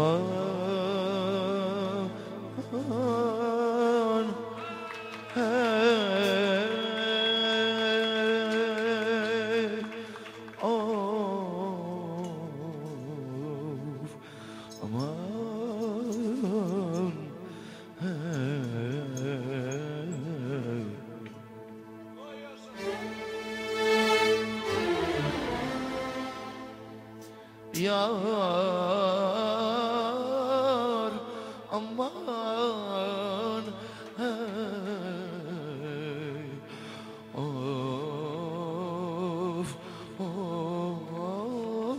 mother. aman hey. Of, of, of.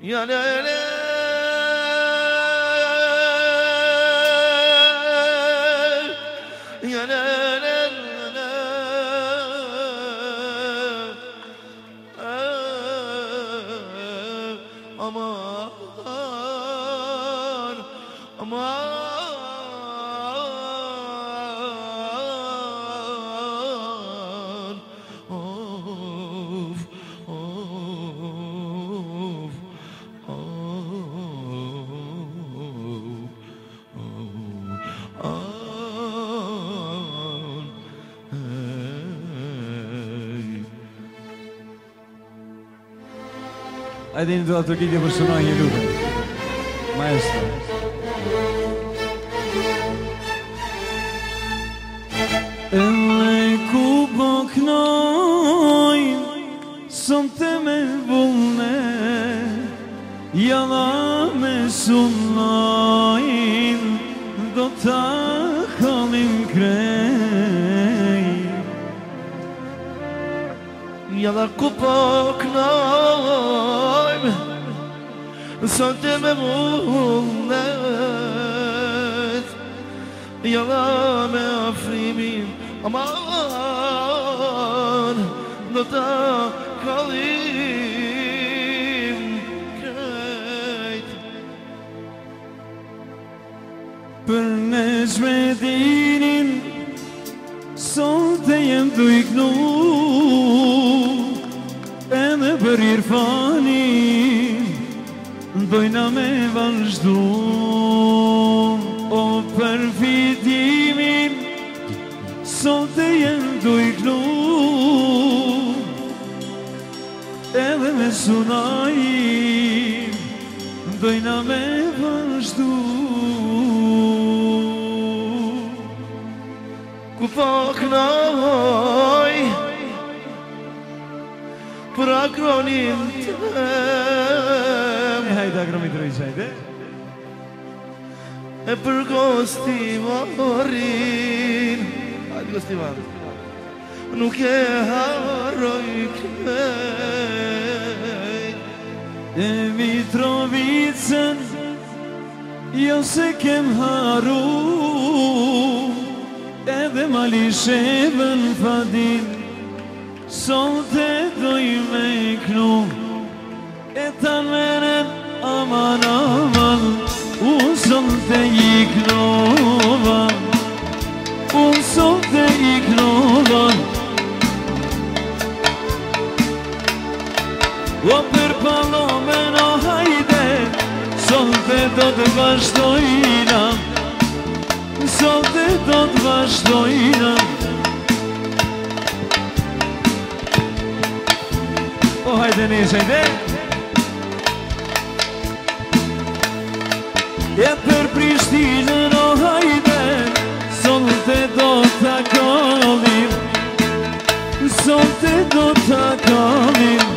Ya la Edhe një duha të rëgjitje për sunoj një lukën Maestro E me ku po kënoj Sëm të me vullne Jala me sunoj Do të kalim krej Jala ku po kënoj Sot e me mundet Jalla me afrimin Aman Në ta kalim Kajt Për me zhvedinin Sot e jem të iknu E me për irfanin bëjna me vazhdu O për fitimin Sot e jenë du i knu Edhe me sunajim Bëjna me vazhdu Ku pak në hoj Pra të dhe agro Mitrovicaj e për gosti morin ajtë gosti morin nuk e haroj kërë e Mitrovicën jo se kem haru edhe mali shemën padin sot e doj me i knu e tanë mene Aman aman Unsun të iknova Unsun të iknova O për palomen o hajde Sot të do të vazhdojna Sot do të vazhdojna O hajde një sejde O hajde një sejde E për prishtinën o hajde Son të do të kalim Son të do të kalim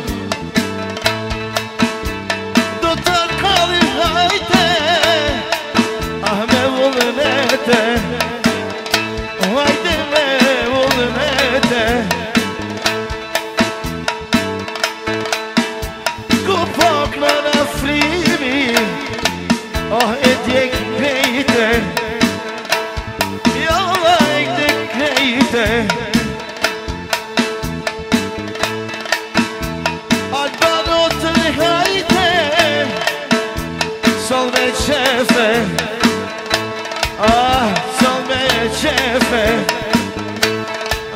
qefe Ah, sot me qefe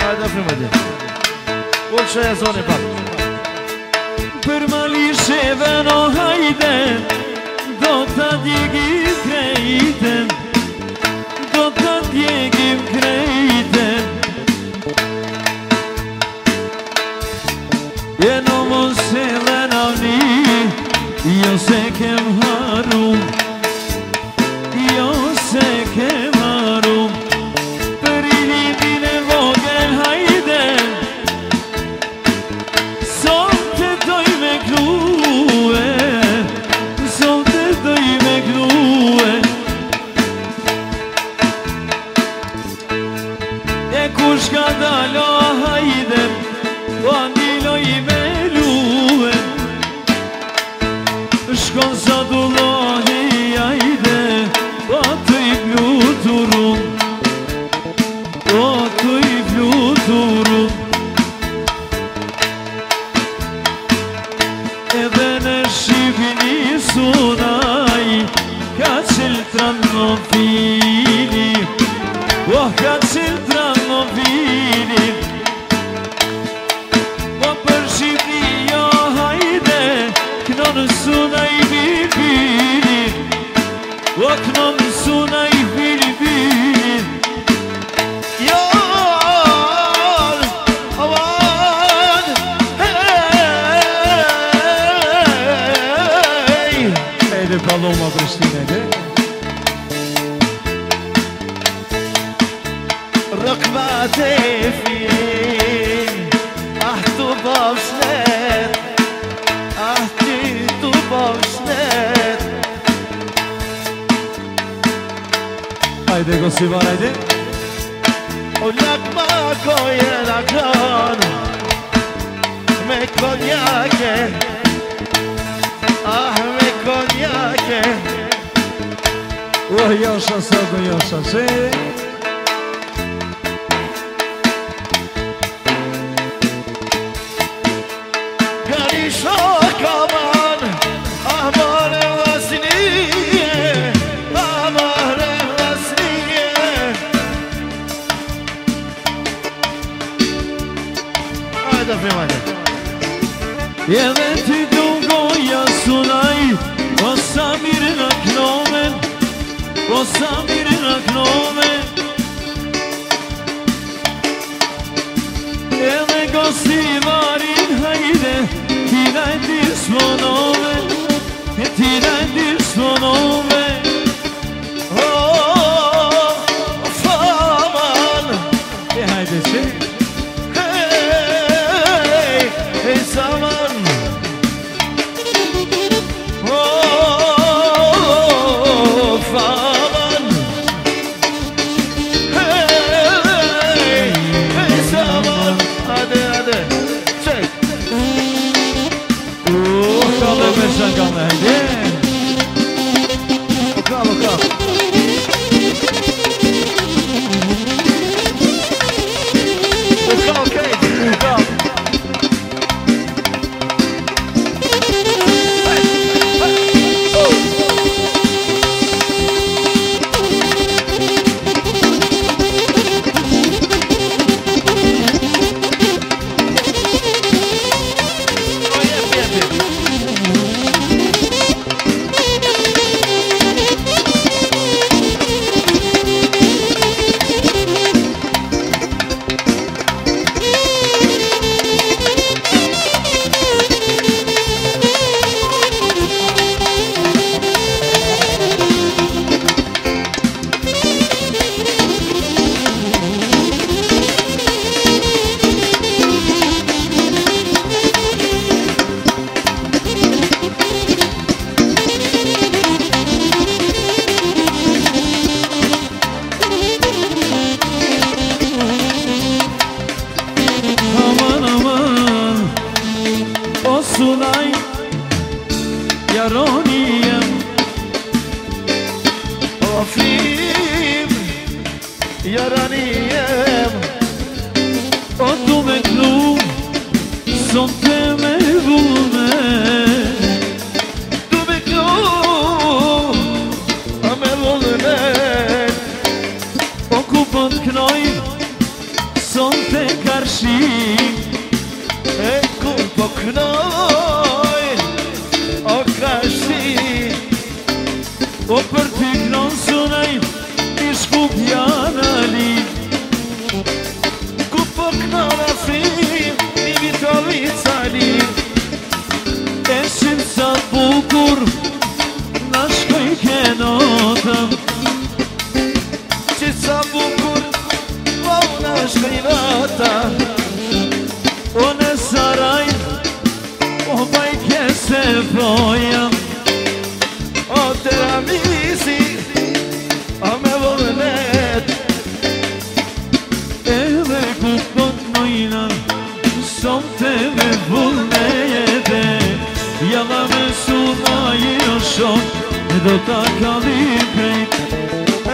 A, da frimë dhe O, që e zoni Për më lisheve në hajde Do të djegim krejten Do të djegim krejten Do k'va te Ah, tu bov shnet Ah, ti tu bov shnet Ajde, k'o si bërë, ajde O, një këpakoj e Me konjake Ah, me konjake O, jo shësë, o, jo shësë, shi sunaj Jaronijem Ofim Jaronijem O me knu Som te me vume Du me knu A me vume Okupon te karshim knoj O kashi O për ty knoj sunaj Një shkupja në li Ku për po knoj në fri Një vitovica li E shimë sa bukur Në shkoj kënotëm Që sa bukur Po në shkoj moja Otera mi si, a me vonet Edhe ku kot mojna, som tebe vullnete Jalla me suma i o shok, do ta kalim prej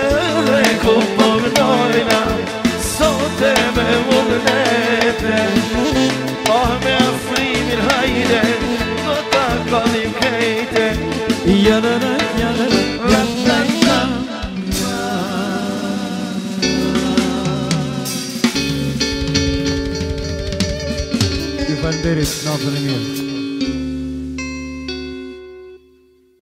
Edhe ku mojna, som tebe vullnete комплимент.